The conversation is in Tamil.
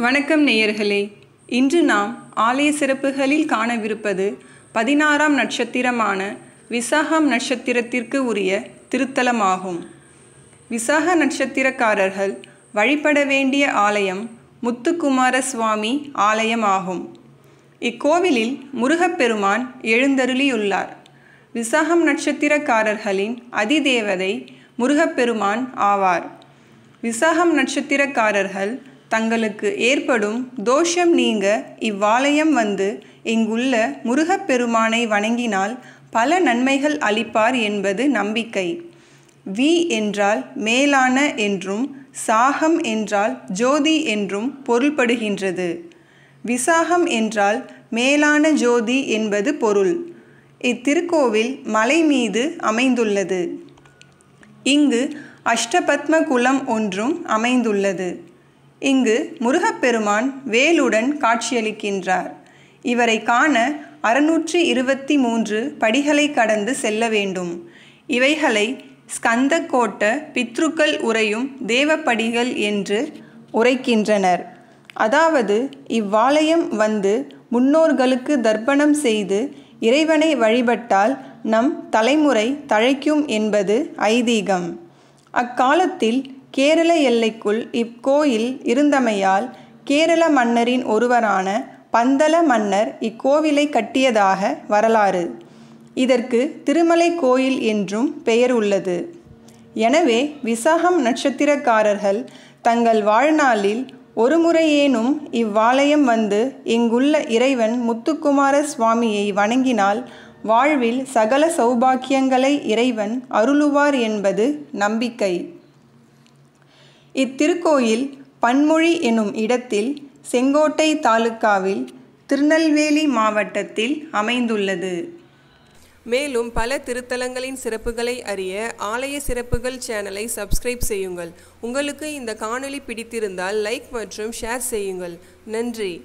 வணக்கம் நேயர்களே. இன்று நாம் ஆலய சிறப்புகளில் காணவிருப்பது பதினாறாம் நட்சத்திரமான விசாகம் நட்சத்திரத்திற்கு உரிய திருத்தலமாகும். விசாக நட்சத்திரக்காரர்கள் வழிபட வேண்டிய ஆலயம் முத்துக்குமார சுவாமி ஆலயம் ஆகும் இக்கோவிலில் முருகப்பெருமான் எழுந்தருளியுள்ளார். விசாகம் நட்சத்திரக்காரர்களின் அதிதேவதை முருகப்பெருமான் ஆவார். விசாகம் நட்சத்திரக்காரர்கள் தங்களுக்கு ஏற்படும் தோஷம் நீங்க இவ்வாலயம் வந்து இங்குள்ள முருகப்பெருமானை வணங்கினால் பல நன்மைகள் அளிப்பார் என்பது நம்பிக்கை. வி என்றால் மேலான என்றும் சாகம் என்றால் ஜோதி என்றும் பொருள்படுகின்றது. விசாகம் என்றால் மேலான ஜோதி என்பது பொருள். இத்திருக்கோவில் மலை மீது அமைந்துள்ளது. இங்கு அஷ்டபத்ம குலம் ஒன்றும் அமைந்துள்ளது. இங்கு முருகப்பெருமான் வேலுடன் காட்சியளிக்கின்றார். இவரை காண அறுநூற்றி இருபத்தி மூன்று படிகளை கடந்து செல்ல வேண்டும். இவைகளை ஸ்கந்த கோட்ட பித்ருக்கள் உரையும் தேவப்படிகள் என்று உரைக்கின்றனர். அதாவது இவ்வாலயம் வந்து முன்னோர்களுக்கு தர்ப்பணம் செய்து இறைவனை வழிபட்டால் நம் தலைமுறை தழைக்கும் என்பது ஐதீகம். அக்காலத்தில் கேரள எல்லைக்குள் இக்கோயில் இருந்தமையால் கேரள மன்னரின் ஒருவரான பந்தள மன்னர் இக்கோவிலை கட்டியதாக வரலாறு. இதற்கு திருமலை கோயில் என்றும் பெயர் உள்ளது. எனவே விசாகம் நட்சத்திரக்காரர்கள் தங்கள் வாழ்நாளில் ஒரு முறையேனும் இவ்வாலயம் வந்து இங்குள்ள இறைவன் முத்துக்குமார சுவாமியை வணங்கினால் வாழ்வில் சகல சௌபாக்கியங்களை இறைவன் அருளுவார் என்பது நம்பிக்கை. இத்திருக்கோயில் பன்மொழி எனும் இடத்தில் செங்கோட்டை தாலுக்காவில் திருநெல்வேலி மாவட்டத்தில் அமைந்துள்ளது. மேலும் பல திருத்தலங்களின் சிறப்புகளை அறிய ஆலய சிறப்புகள் சேனலை சப்ஸ்கிரைப் செய்யுங்கள். உங்களுக்கு இந்த காணொளி பிடித்திருந்தால் லைக் மற்றும் ஷேர் செய்யுங்கள். நன்றி.